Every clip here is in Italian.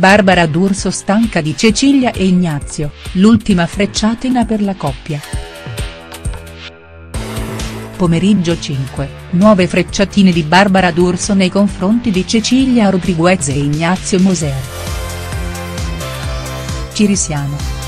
Barbara D'Urso stanca di Cecilia e Ignazio, l'ultima frecciatina per la coppia. Pomeriggio 5, nuove frecciatine di Barbara D'Urso nei confronti di Cecilia Rodriguez e Ignazio Moser. Ci risiamo.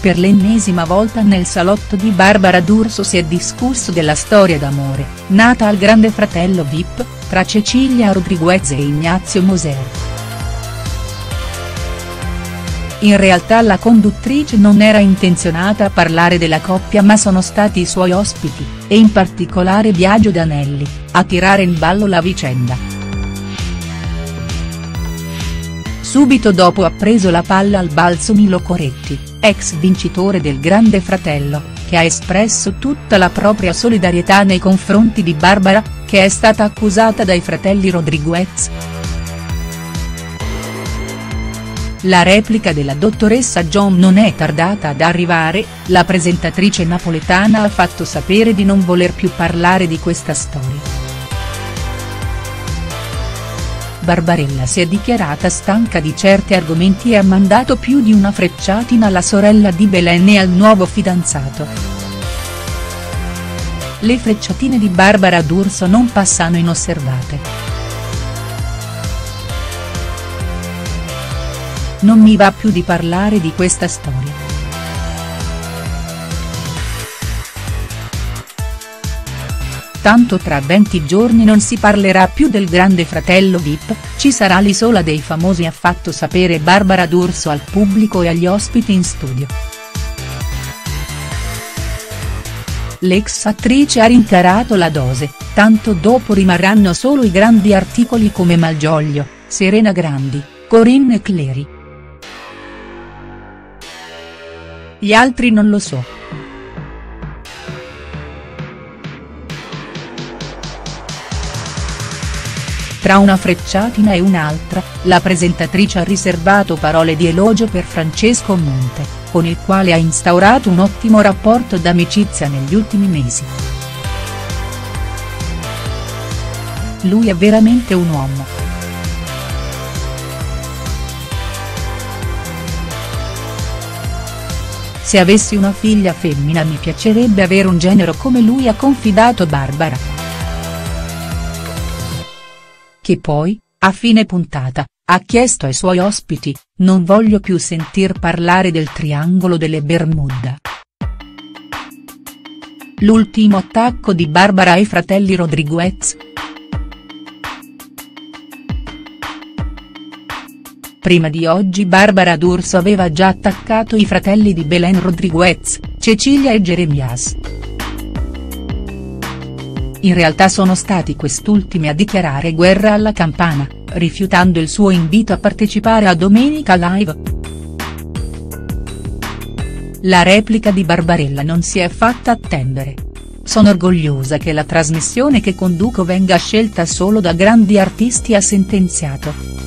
Per l'ennesima volta nel salotto di Barbara D'Urso si è discusso della storia d'amore, nata al grande fratello Vip, tra Cecilia Rodriguez e Ignazio Moser. In realtà la conduttrice non era intenzionata a parlare della coppia ma sono stati i suoi ospiti, e in particolare Biagio Danelli, a tirare in ballo la vicenda. Subito dopo ha preso la palla al balzo Milo Coretti, ex vincitore del Grande Fratello, che ha espresso tutta la propria solidarietà nei confronti di Barbara, che è stata accusata dai fratelli Rodriguez. La replica della dottoressa John non è tardata ad arrivare, la presentatrice napoletana ha fatto sapere di non voler più parlare di questa storia. Barbarella si è dichiarata stanca di certi argomenti e ha mandato più di una frecciatina alla sorella di Belen e al nuovo fidanzato. Le frecciatine di Barbara D'Urso non passano inosservate. Non mi va più di parlare di questa storia. Tanto tra 20 giorni non si parlerà più del grande fratello Vip, ci sarà l'isola dei famosi ha fatto sapere Barbara D'Urso al pubblico e agli ospiti in studio. L'ex attrice ha rincarato la dose, tanto dopo rimarranno solo i grandi articoli come Malgioglio, Serena Grandi, Corinne Clery. Gli altri non lo so. Tra una frecciatina e un'altra, la presentatrice ha riservato parole di elogio per Francesco Monte, con il quale ha instaurato un ottimo rapporto d'amicizia negli ultimi mesi. Lui è veramente un uomo. Se avessi una figlia femmina mi piacerebbe avere un genero come lui ha confidato Barbara che poi, a fine puntata, ha chiesto ai suoi ospiti, non voglio più sentir parlare del triangolo delle Bermuda. L'ultimo attacco di Barbara ai fratelli Rodriguez?. Prima di oggi Barbara D'Urso aveva già attaccato i fratelli di Belen Rodriguez, Cecilia e Jeremias. In realtà sono stati quest'ultimi a dichiarare guerra alla campana, rifiutando il suo invito a partecipare a Domenica Live. La replica di Barbarella non si è fatta attendere. Sono orgogliosa che la trasmissione che conduco venga scelta solo da grandi artisti ha sentenziato.